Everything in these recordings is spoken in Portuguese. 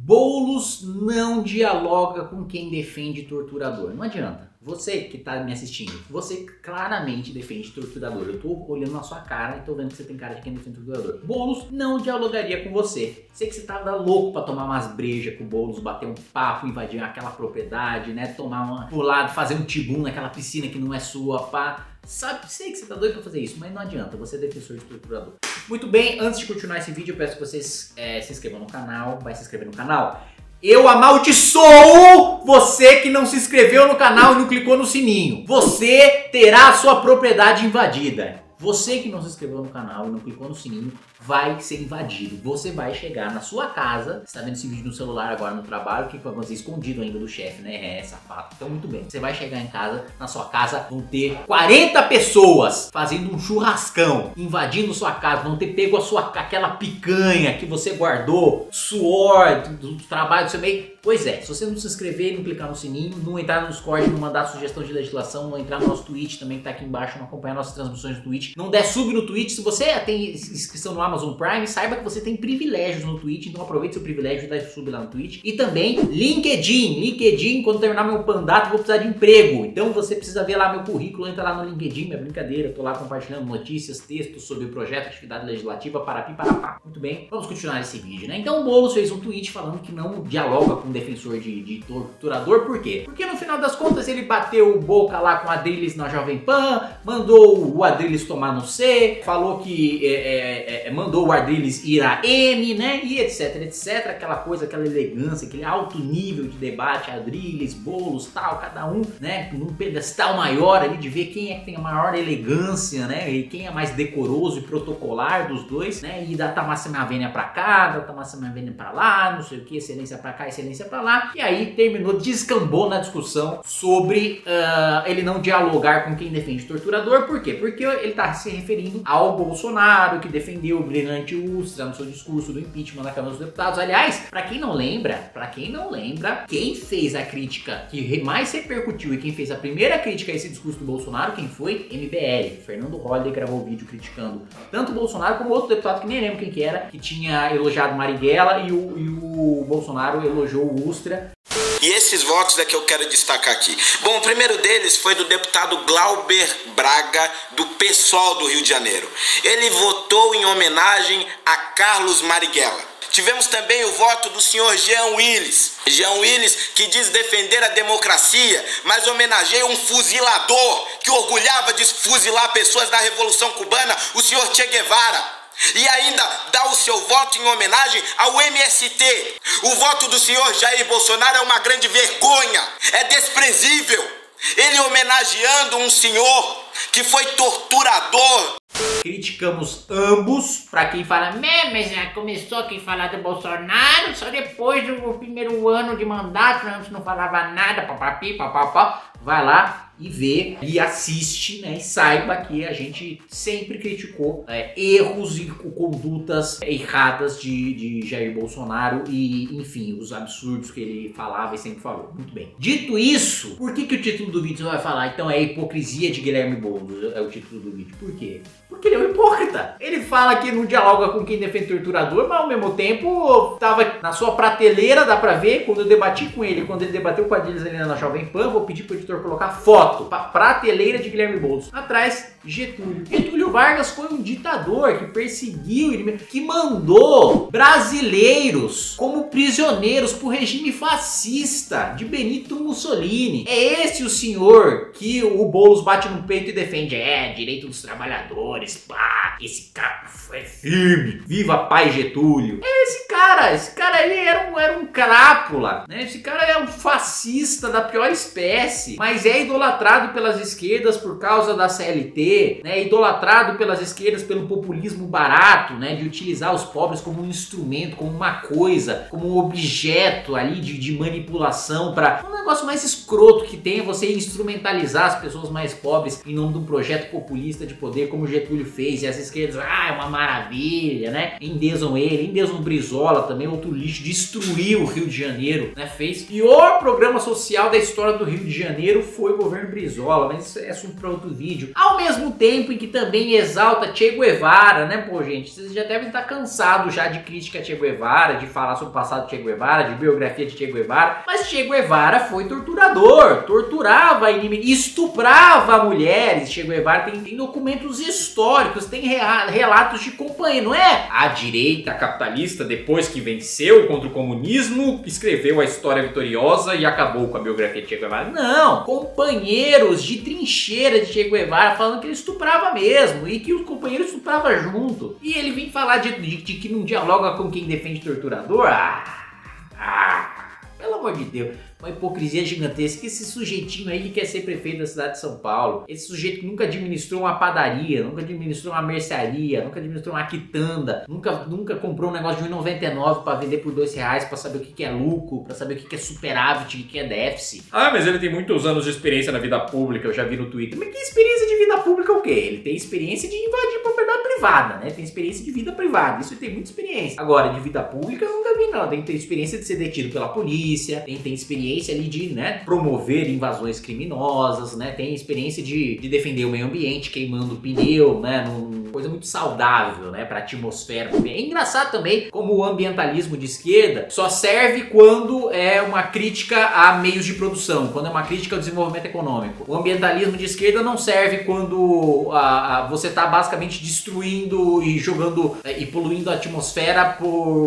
Boulos não dialoga com quem defende torturador. Não adianta. Você que está me assistindo, você claramente defende torturador. Eu estou olhando na sua cara e estou vendo que você tem cara de quem defende torturador. Boulos não dialogaria com você. Sei que você tava louco para tomar umas brejas com o Boulos, bater um papo, invadir aquela propriedade, né? Tomar uma pulada, fazer um tibum naquela piscina que não é sua, pá. Sabe, sei que você tá doido pra fazer isso, mas não adianta, você é defensor de torturador. Muito bem, antes de continuar esse vídeo, eu peço que vocês é, se inscrevam no canal, vai se inscrever no canal. Eu amaldiçoo você que não se inscreveu no canal e não clicou no sininho. Você terá a sua propriedade invadida. Você que não se inscreveu no canal e não clicou no sininho, vai ser invadido. Você vai chegar na sua casa, está vendo esse vídeo no celular agora no trabalho, que vai acontecer escondido ainda do chefe, né? É, safado. Então, muito bem. Você vai chegar em casa, na sua casa vão ter 40 pessoas fazendo um churrascão, invadindo sua casa, vão ter pego a sua, aquela picanha que você guardou, suor do, do trabalho do seu meio. Pois é, se você não se inscrever, não clicar no sininho, não entrar no Discord, não mandar sugestão de legislação, não entrar no nosso Twitch também que tá aqui embaixo, não acompanhar nossas transmissões no Twitch, não der sub no Twitch, se você tem inscrição no Amazon Prime, saiba que você tem privilégios no Twitch, então aproveite seu privilégio e dá sub lá no Twitch. E também LinkedIn. LinkedIn, quando terminar meu mandato, vou precisar de emprego. Então você precisa ver lá meu currículo, entra lá no LinkedIn, minha brincadeira, tô lá compartilhando notícias, textos sobre o projeto atividade legislativa para pi para pá. Muito bem, vamos continuar esse vídeo, né? Então o Boulos fez um tweet falando que não dialoga com defensor de, de torturador, por quê? Porque no final das contas ele bateu boca lá com o Adriles na Jovem Pan, mandou o Adriles tomar no C, falou que é, é, é, mandou o Ardriles ir a M, né? E etc, etc. Aquela coisa, aquela elegância, aquele alto nível de debate, Ardriles, bolos, tal, cada um, né? Num pedestal maior ali de ver quem é que tem a maior elegância, né? E quem é mais decoroso e protocolar dos dois, né? E da Tamássima Vênia pra cá, da Tamássima Vênia pra lá, não sei o que, excelência pra cá, excelência pra lá. E aí terminou, descambou na discussão sobre uh, ele não dialogar com quem defende torturador. Por quê? Porque ele tá se referindo ao Bolsonaro, que defendeu brilhante Ustra no seu discurso do impeachment na Câmara dos Deputados. Aliás, para quem não lembra, para quem não lembra, quem fez a crítica que mais repercutiu e quem fez a primeira crítica a esse discurso do Bolsonaro, quem foi? MBL. Fernando Holliday gravou vídeo criticando tanto o Bolsonaro como outro deputado que nem lembro quem que era, que tinha elogiado Marighella e o, e o Bolsonaro elogiou o Ustra. E esses votos é que eu quero destacar aqui. Bom, o primeiro deles foi do deputado Glauber Braga, do PSOL do Rio de Janeiro. Ele votou em homenagem a Carlos Marighella. Tivemos também o voto do senhor Jean Willis. Jean Willis que diz defender a democracia, mas homenageia um fuzilador que orgulhava de fuzilar pessoas da Revolução Cubana, o senhor Che Guevara e ainda dá o seu voto em homenagem ao MST. O voto do senhor Jair Bolsonaro é uma grande vergonha, é desprezível. Ele homenageando um senhor que foi torturador. Criticamos ambos. Pra quem fala, mas já começou quem falar do Bolsonaro só depois do primeiro ano de mandato, antes não falava nada, papapi, papapá. Vai lá, e vê e assiste, né? E saiba que a gente sempre criticou é, erros e condutas erradas de, de Jair Bolsonaro e, enfim, os absurdos que ele falava e sempre falou. Muito bem. Dito isso, por que, que o título do vídeo vai falar? Então é a hipocrisia de Guilherme Boulos, é o título do vídeo. Por quê? Porque ele é um hipócrita. Ele fala que não dialoga com quem defende torturador, mas ao mesmo tempo tava na sua prateleira, dá pra ver, quando eu debati com ele, quando ele debateu com a Dilis ali na Jovem Pan, vou pedir pro editor colocar foto foto, prateleira de Guilherme Boulos. Atrás, Getúlio. Getúlio Vargas foi um ditador que perseguiu, que mandou brasileiros como prisioneiros pro regime fascista de Benito Mussolini. É esse o senhor que o Boulos bate no peito e defende. É, direito dos trabalhadores, pá, esse cara foi firme. Viva pai Getúlio. É esse cara, esse cara ele era um, era um crápula, né? Esse cara é um fascista da pior espécie, mas é idolatrado pelas esquerdas por causa da CLT, né? idolatrado pelas esquerdas pelo populismo barato, né? de utilizar os pobres como um instrumento, como uma coisa, como um objeto ali de, de manipulação para um negócio mais escroto que tem é você instrumentalizar as pessoas mais pobres em nome de um projeto populista de poder como Getúlio fez e as esquerdas, ah, é uma maravilha, né? Endesam ele, endesam Brizola também, outro lixo, destruiu o Rio de Janeiro, né? Fez pior programa social da história do Rio de Janeiro foi o governo Brizola, mas isso é assunto para outro vídeo. Ao mesmo tempo em que também exalta Che Guevara, né, pô, gente? Vocês já devem estar cansados já de crítica a Che Guevara, de falar sobre o passado de Che Guevara, de biografia de Che Guevara. Mas Che Guevara foi torturador, torturava inimigo, estuprava mulheres. Che Guevara tem, tem documentos históricos, tem relatos de companhia, não é? A direita capitalista, depois que venceu contra o comunismo, escreveu a história vitoriosa e acabou com a biografia de Che Guevara. Não, companheiros de trincheira de Che Guevara falando que ele estuprava mesmo e que os companheiros estupravam junto. E ele vem falar de, de, de que não dialoga com quem defende torturador? Ah, ah, amor de Deus uma hipocrisia gigantesca. Esse sujeitinho aí que quer ser prefeito da cidade de São Paulo, esse sujeito que nunca administrou uma padaria, nunca administrou uma mercearia, nunca administrou uma quitanda, nunca, nunca comprou um negócio de 1,99 para vender por dois reais para saber o que, que é lucro, para saber o que, que é superávit, o que, que é déficit. Ah, mas ele tem muitos anos de experiência na vida pública, eu já vi no Twitter. Mas que experiência de vida pública o quê? Ele tem experiência de invadir propriedade privada, né? Tem experiência de vida privada, isso tem muita experiência. Agora, de vida pública eu nunca vi não, tem que ter experiência de ser detido pela polícia, tem, tem experiência ali de né, promover invasões criminosas, né? Tem experiência de, de defender o meio ambiente, queimando pneu, né? Num, coisa muito saudável, né? Pra atmosfera. É engraçado também como o ambientalismo de esquerda só serve quando é uma crítica a meios de produção, quando é uma crítica ao desenvolvimento econômico. O ambientalismo de esquerda não serve quando a, a, você está basicamente destruindo e jogando é, e poluindo a atmosfera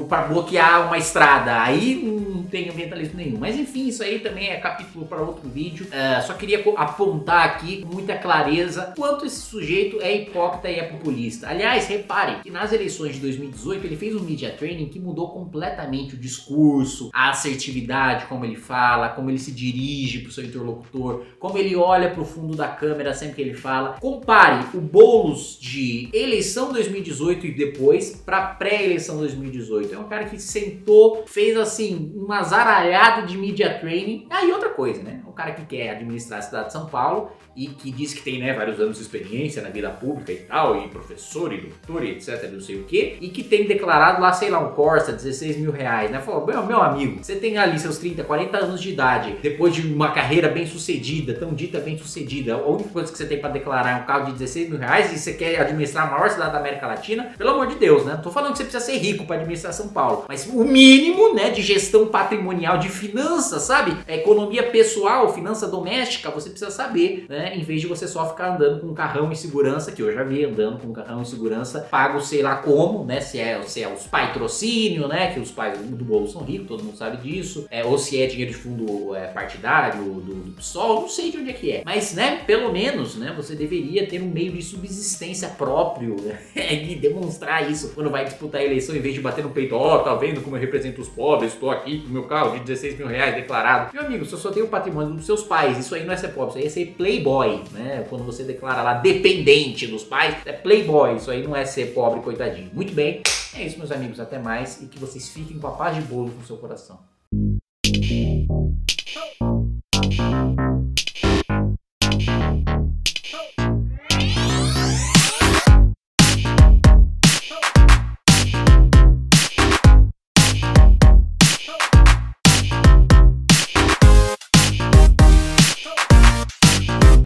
para bloquear uma estrada. Aí não tem ambientalismo nenhum. Mas enfim, isso aí também é capítulo para outro vídeo. Uh, só queria apontar aqui com muita clareza quanto esse sujeito é hipócrita e é populista. Aliás, reparem que nas eleições de 2018 ele fez um media training que mudou completamente o discurso, a assertividade, como ele fala, como ele se dirige para o seu interlocutor, como ele olha para o fundo da câmera sempre que ele fala. Compare o Boulos de eleição 2018 e depois para pré-eleição 2018. É um cara que sentou, fez assim uma zaralhada de media training. Aí outra coisa, né? O cara que quer administrar a cidade de São Paulo e que diz que tem né, vários anos de experiência na vida pública e tal, e professor e doutor e etc, não sei o que, e que tem declarado lá, sei lá, um Corsa, 16 mil reais, né? Falou, meu, meu amigo, você tem ali seus 30, 40 anos de idade, depois de uma carreira bem sucedida, tão dita bem sucedida, a única coisa que você tem para declarar é um carro de 16 mil reais e você quer administrar a maior cidade da América Latina, pelo amor de Deus, né? Tô falando que você precisa ser rico para administrar São Paulo, mas o mínimo, né, de gestão patrimonial, de finanças, sabe? É economia pessoal, finança doméstica, você precisa saber, né? Né? Em vez de você só ficar andando com um carrão em segurança, que eu já vi andando com um carrão em segurança, pago sei lá como, né? Se é, se é os patrocínio, né? Que os pais do bolo são ricos, todo mundo sabe disso. É, ou se é dinheiro de fundo é, partidário, do, do PSOL, não sei de onde é que é. Mas, né, pelo menos, né? Você deveria ter um meio de subsistência próprio né? e demonstrar isso quando vai disputar a eleição, em vez de bater no peito, ó, oh, tá vendo como eu represento os pobres, estou aqui com meu carro de 16 mil reais declarado. Meu amigo, você só tem o patrimônio dos seus pais, isso aí não é ser pobre, isso aí é ser playboy playboy, né? Quando você declara lá dependente dos pais, é playboy. Isso aí não é ser pobre, coitadinho. Muito bem. É isso, meus amigos. Até mais e que vocês fiquem com a paz de bolo no seu coração.